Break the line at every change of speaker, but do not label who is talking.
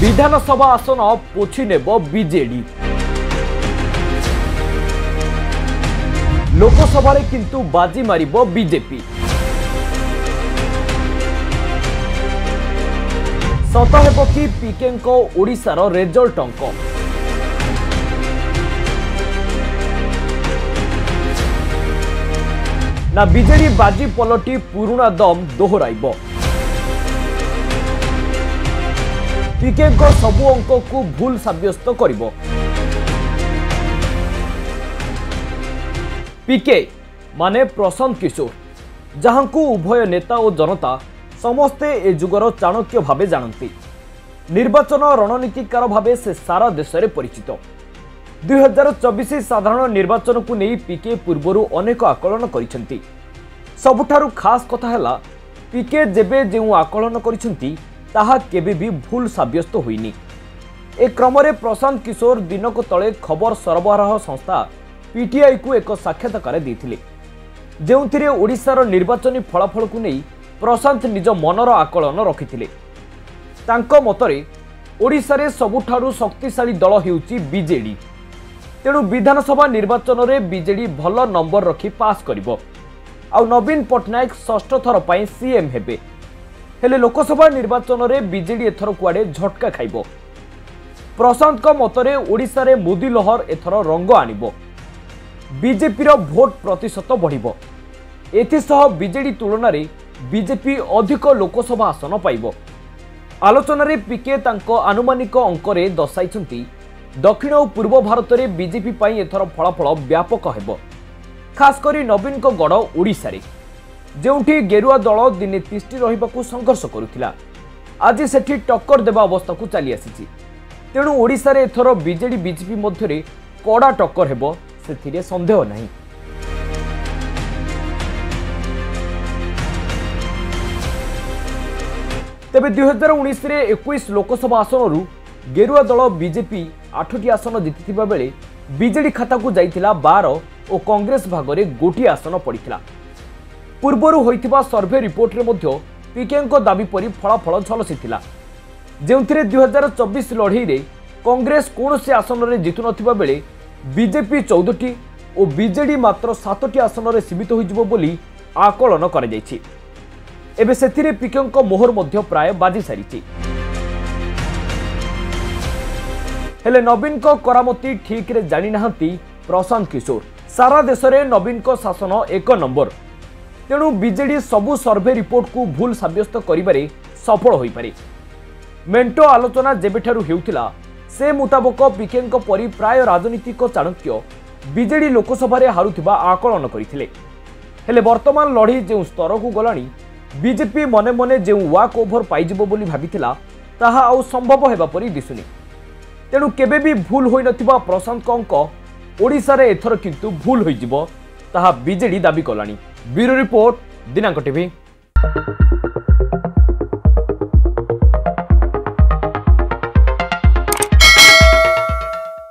ବିଧାନସଭା ଆସନ ପୋଛି ନେବ ବିଜେଡି ଲୋକସଭାରେ କିନ୍ତୁ ବାଜି ମାରିବ ବିଜେପି ସତ ହେବ କି ପିକେଙ୍କ ଓଡ଼ିଶାର ରେଜଲ୍ଟ ଅଙ୍କ ନା ବିଜେଡି ବାଜି ପଲଟି ପୁରୁଣା ଦମ ଦୋହରାଇବ ପିକେଙ୍କ ସବୁ ଅଙ୍କକୁ ଭୁଲ ସାବ୍ୟସ୍ତ କରିବ। ପିକେ ମାନେ ପ୍ରଶାନ୍ତ କିଶୋର ଯାହାଙ୍କୁ ଉଭୟ ନେତା ଓ ଜନତା ସମସ୍ତେ ଏ ଯୁଗର ଚାଣକ୍ୟ ଭାବେ ଜାଣନ୍ତି। ନିର୍ବାଚନ ରଣନୀତିକାର ଭାବେ ସେ ସାରା ଦେଶରେ ପରିଚିତ। ଦୁଇ ହଜାର ଚବିଶ ସାଧାରଣ ନିର୍ବାଚନକୁ ନେଇ ପିକେ ପୂର୍ବରୁ ଅନେକ ଆକଳନ କରିଛନ୍ତି। ସବୁଠାରୁ ଖାସ୍ କଥା ହେଲା ପିକେ ଯେବେ ଯେଉଁ ଆକଳନ କରିଛନ୍ତି ତାହା କେବେ ବି ଭୁଲ ସାବ୍ୟସ୍ତ ହୋଇନି। ଏ କ୍ରମରେ ପ୍ରଶାନ୍ତ କିଶୋର ଦିନକ ତଳେ ଖବର ସରବରାହ ସଂସ୍ଥା ପିଟିଆଇକୁ ଏକ ସାକ୍ଷାତକାର ଦେଇଥିଲେ। ଯେଉଁଥିରେ ଓଡ଼ିଶାର ନିର୍ବାଚନୀ ଫଳାଫଳକୁ ନେଇ ପ୍ରଶାନ୍ତ ନିଜ ମନର ଆକଳନ ରଖିଥିଲେ। ତାଙ୍କ ମତରେ ଓଡ଼ିଶାରେ ସବୁଠାରୁ ଶକ୍ତିଶାଳୀ ଦଳ ହେଉଛି ବିଜେଡି ତେଣୁ ବିଧାନସଭା ନିର୍ବାଚନରେ ବିଜେଡି ଭଲ ନମ୍ବର ରଖି ପାସ୍ କରିବ। ଆଉ ନବୀନ ପଟ୍ଟନାୟକ ଷଷ୍ଠ ଥର ପାଇଁ ସିଏମ୍ ହେବେ। ହେଲେ ଲୋକସଭା ନିର୍ବାଚନରେ ବିଜେଡି ଏଥର କୁଆଡ଼େ ଝଟକା ଖାଇବ? ପ୍ରଶାନ୍ତଙ୍କ ମତରେ ଓଡ଼ିଶାରେ ମୋଦି ଲହର ଏଥର ରଙ୍ଗ ଆଣିବ। ବିଜେପିର ଭୋଟ ପ୍ରତିଶତ ବଢ଼ିବ। ଏଥିସହ ବିଜେଡି ତୁଳନାରେ ବିଜେପି ଅଧିକ ଲୋକସଭା ଆସନ ପାଇବ। ଆଲୋଚନାରେ ପିକେ ତାଙ୍କ ଆନୁମାନିକ ଅଙ୍କରେ ଦର୍ଶାଇଛନ୍ତି ଦକ୍ଷିଣ ଓ ପୂର୍ବ ଭାରତରେ ବିଜେପି ପାଇଁ ଏଥର ଫଳାଫଳ ବ୍ୟାପକ ହେବ। ଖାସ୍ କରି ନବୀନଙ୍କ ଗଡ଼ ଓଡ଼ିଶାରେ। ଯେଉଁଠି ଗେରୁଆ ଦଳ ଦିନେ ତିଷ୍ଠି ରହିବାକୁ ସଂଘର୍ଷ କରୁଥିଲା। ଆଜି ସେଠି ଟକ୍କର ଦେବା ଅବସ୍ଥାକୁ ଚାଲି ଆସିଛି ତେଣୁ ଓଡ଼ିଶାରେ ଏଥର ବିଜେଡି ବିଜେପି ମଧ୍ୟରେ କଡ଼ା ଟକ୍କର ହେବ ସେଥିରେ ସନ୍ଦେହ ନାହିଁ। ତେବେ ଦୁଇ ହଜାର ଉଣେଇଶରେ ଏକୋଇଶ ଲୋକସଭା ଆସନରୁ ଗେରୁଆ ଦଳ ବିଜେପି ଆଠଟି ଆସନ ଜିତିଥିବା ବେଳେ ବିଜେଡି ଖାତାକୁ ଯାଇଥିଲା ବାର ଓ କଂଗ୍ରେସ ଭାଗରେ ଗୋଟିଏ ଆସନ ପଡ଼ିଥିଲା। ପୂର୍ବରୁ ହୋଇଥିବା ସର୍ଭେ ରିପୋର୍ଟରେ ମଧ୍ୟ ପିକେଙ୍କ ଦାବି ପରି ଫଳାଫଳ ଝଲସିଥିଲା। ଯେଉଁଥିରେ ଦୁଇ ହଜାର ଚବିଶ ଲଢ଼େଇରେ କଂଗ୍ରେସ କୌଣସି ଆସନରେ ଜିତୁନଥିବା ବେଳେ ବିଜେପି ଚଉଦଟି ଓ ବିଜେଡି ମାତ୍ର ସାତଟି ଆସନରେ ସୀମିତ ହୋଇଯିବ ବୋଲି ଆକଳନ କରାଯାଇଛି। ଏବେ ସେଥିରେ ପିକେଙ୍କ ମୋହର ମଧ୍ୟ ପ୍ରାୟ ବାଜି ସାରିଛି। ହେଲେ ନବୀନଙ୍କ କରାମତି ଠିକ୍ରେ ଜାଣିନାହାନ୍ତି ପ୍ରଶାନ୍ତ କିଶୋର। ସାରା ଦେଶରେ ନବୀନଙ୍କ ଶାସନ ଏକ ନମ୍ବର। ତେଣୁ ବିଜେଡି ସବୁ ସର୍ଭେ ରିପୋର୍ଟକୁ ଭୁଲ ସାବ୍ୟସ୍ତ କରିବାରେ ସଫଳ ହୋଇପାରେ। ମେଣ୍ଟ ଆଲୋଚନା ଯେବେଠାରୁ ହେଉଥିଲା ସେ ମୁତାବକ ପିକେଙ୍କ ପରି ପ୍ରାୟ ରାଜନୈତିକ ଚାଣକ୍ୟ ବିଜେଡି ଲୋକସଭାରେ ହାରୁଥିବା ଆକଳନ କରିଥିଲେ। ହେଲେ ବର୍ତ୍ତମାନ ଲଢ଼େଇ ଯେଉଁ ସ୍ତରକୁ ଗଲାଣି ବିଜେପି ମନେ ମନେ ଯେଉଁ ୱାକ୍ ଓଭର ପାଇଯିବ ବୋଲି ଭାବିଥିଲା ତାହା ଆଉ ସମ୍ଭବ ହେବା ପରି ଦିଶୁନି। ତେଣୁ କେବେ ବି ଭୁଲ ହୋଇନଥିବା ପ୍ରଶାନ୍ତଙ୍କ ଅଙ୍କ ଓଡ଼ିଶାରେ ଏଥର କିନ୍ତୁ ଭୁଲ ହୋଇଯିବ ତାହା ବିଜେଡି ଦାବି କଲାଣି। ब्यूरो रिपोर्ट दिनांक टीवी।